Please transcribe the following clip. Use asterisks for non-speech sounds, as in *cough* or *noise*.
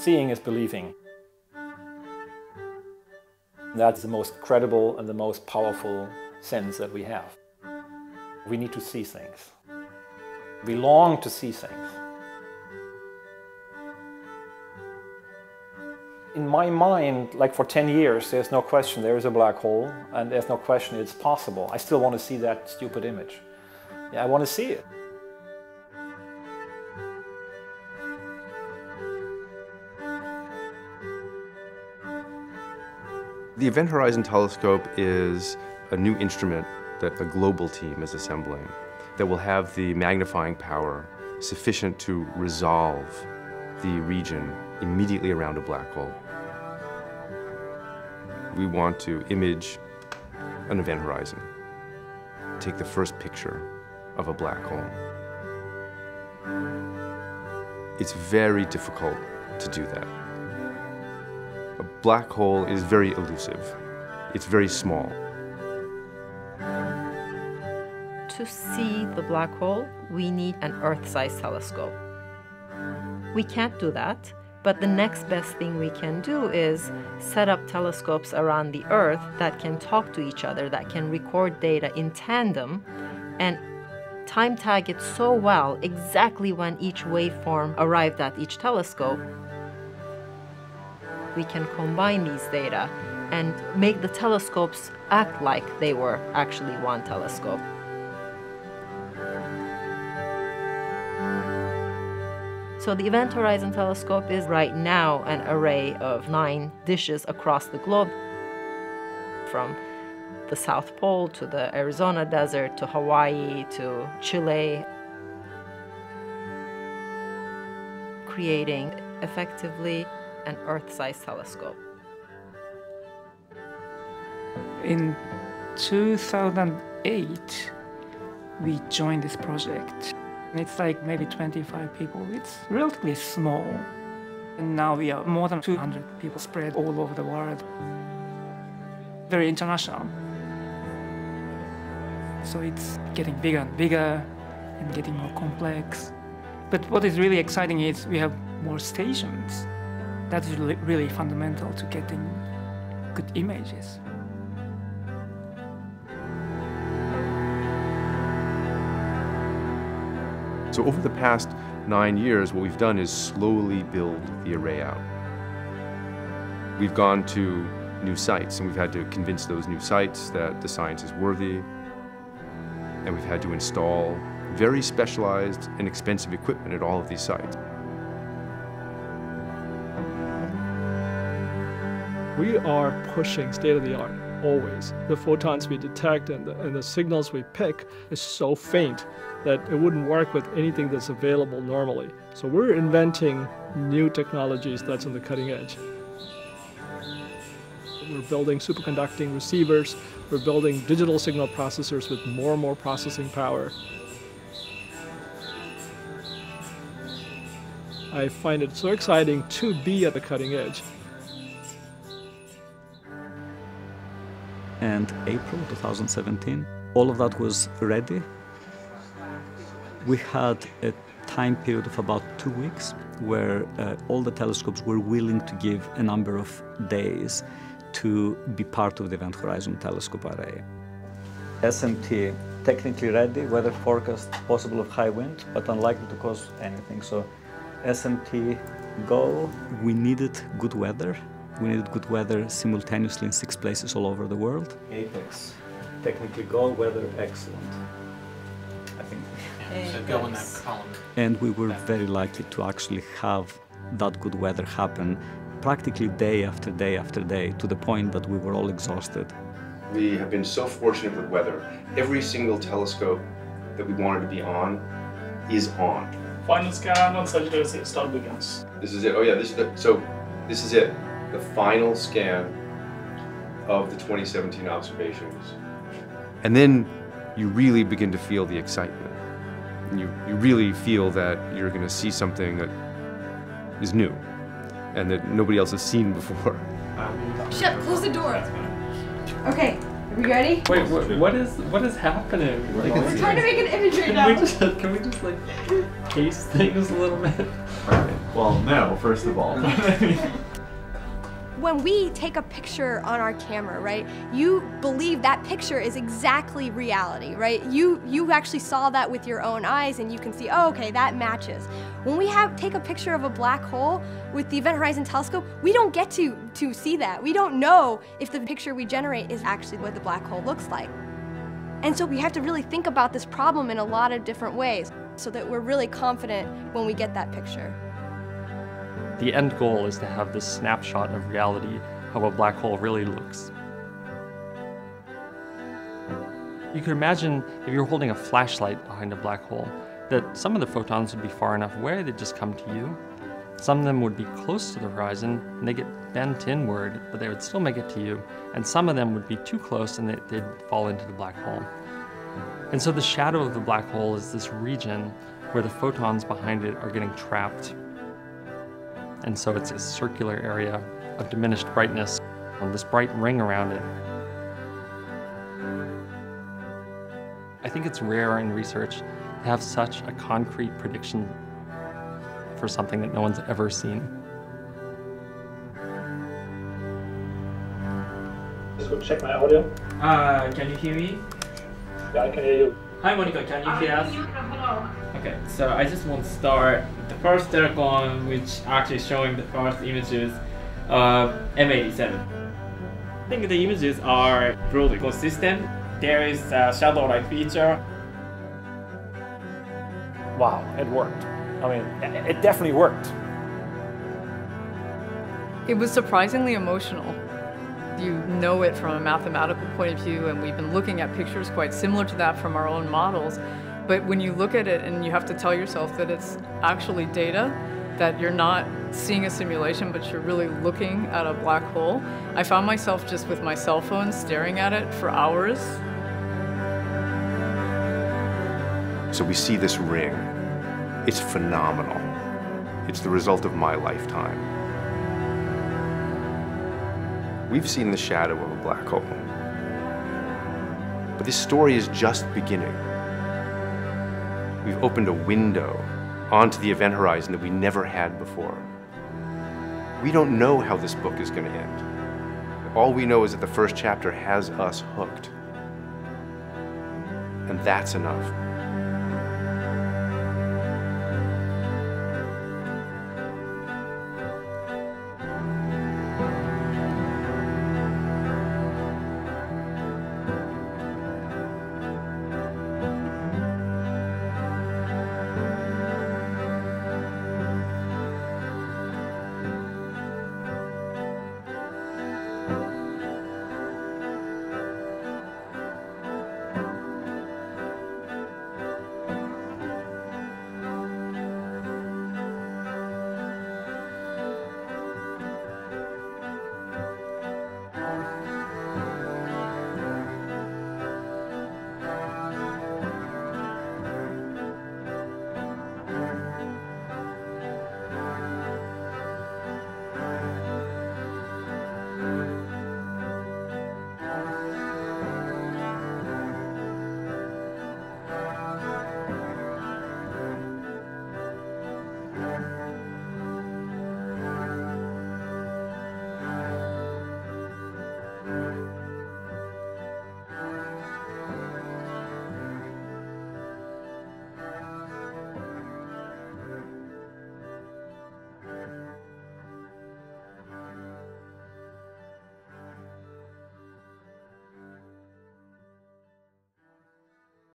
Seeing is believing. That's the most credible and the most powerful sense that we have. We need to see things. We long to see things. In my mind, like for 10 years, there's no question there is a black hole, and there's no question it's possible. I still want to see that stupid image. Yeah, I want to see it. The Event Horizon Telescope is a new instrument that a global team is assembling that will have the magnifying power sufficient to resolve the region immediately around a black hole. We want to image an event horizon, take the first picture of a black hole. It's very difficult to do that. Black hole is very elusive. It's very small. To see the black hole, we need an Earth-sized telescope. We can't do that, but the next best thing we can do is set up telescopes around the Earth that can talk to each other, that can record data in tandem, and time tag it so well exactly when each waveform arrived at each telescope we can combine these data and make the telescopes act like they were actually one telescope. So the Event Horizon Telescope is right now an array of nine dishes across the globe, from the South Pole to the Arizona desert to Hawaii to Chile, creating effectively an Earth-sized telescope. In 2008, we joined this project. It's like maybe 25 people. It's relatively small. And now we are more than 200 people spread all over the world. Very international. So it's getting bigger and bigger and getting more complex. But what is really exciting is we have more stations. That is really, really fundamental to getting good images. So over the past nine years, what we've done is slowly build the array out. We've gone to new sites, and we've had to convince those new sites that the science is worthy, and we've had to install very specialized and expensive equipment at all of these sites. We are pushing state of the art always. The photons we detect and the, and the signals we pick is so faint that it wouldn't work with anything that's available normally. So we're inventing new technologies that's on the cutting edge. We're building superconducting receivers. We're building digital signal processors with more and more processing power. I find it so exciting to be at the cutting edge. And April 2017. All of that was ready. We had a time period of about two weeks where uh, all the telescopes were willing to give a number of days to be part of the Event Horizon Telescope Array. SMT technically ready, weather forecast possible of high wind, but unlikely to cause anything. So SMT go. We needed good weather we needed good weather simultaneously in six places all over the world. Apex. Technically go, weather excellent. I think. So go in that column. And we were very lucky to actually have that good weather happen practically day after day after day to the point that we were all exhausted. We have been so fortunate with weather. Every single telescope that we wanted to be on is on. Final scan on Sagittarius A star begins. This is it. Oh yeah, this is the so this is it. The final scan of the 2017 observations. And then you really begin to feel the excitement. And you, you really feel that you're going to see something that is new and that nobody else has seen before. Shep, close the door. Okay, are We ready? Wait, what, what is what is happening? Like, We're trying to make an imagery can now. we just can we just like case things a little bit? Well, no, first of all. *laughs* when we take a picture on our camera, right, you believe that picture is exactly reality, right? You you actually saw that with your own eyes and you can see, oh, okay, that matches. When we have take a picture of a black hole with the Event Horizon Telescope, we don't get to to see that. We don't know if the picture we generate is actually what the black hole looks like. And so we have to really think about this problem in a lot of different ways so that we're really confident when we get that picture. The end goal is to have this snapshot of reality, how a black hole really looks. You could imagine if you were holding a flashlight behind a black hole, that some of the photons would be far enough away they'd just come to you. Some of them would be close to the horizon and they get bent inward, but they would still make it to you. And some of them would be too close and they, they'd fall into the black hole. And so the shadow of the black hole is this region where the photons behind it are getting trapped. And so it's a circular area of diminished brightness and this bright ring around it. I think it's rare in research to have such a concrete prediction for something that no one's ever seen. Just go check my audio. Uh, can you hear me? Yeah, I can hear you. Hi Monika, can you hear us? Okay, so I just want to start the first telecom which actually showing the first images of M87. I think the images are broadly consistent. There is a shadow-like feature. Wow, it worked. I mean, it definitely worked. It was surprisingly emotional. You know it from a mathematical point of view, and we've been looking at pictures quite similar to that from our own models. But when you look at it and you have to tell yourself that it's actually data, that you're not seeing a simulation, but you're really looking at a black hole, I found myself just with my cell phone staring at it for hours. So we see this ring. It's phenomenal. It's the result of my lifetime. We've seen the shadow of a black hole. But this story is just beginning. We've opened a window onto the event horizon that we never had before. We don't know how this book is going to end. All we know is that the first chapter has us hooked. And that's enough.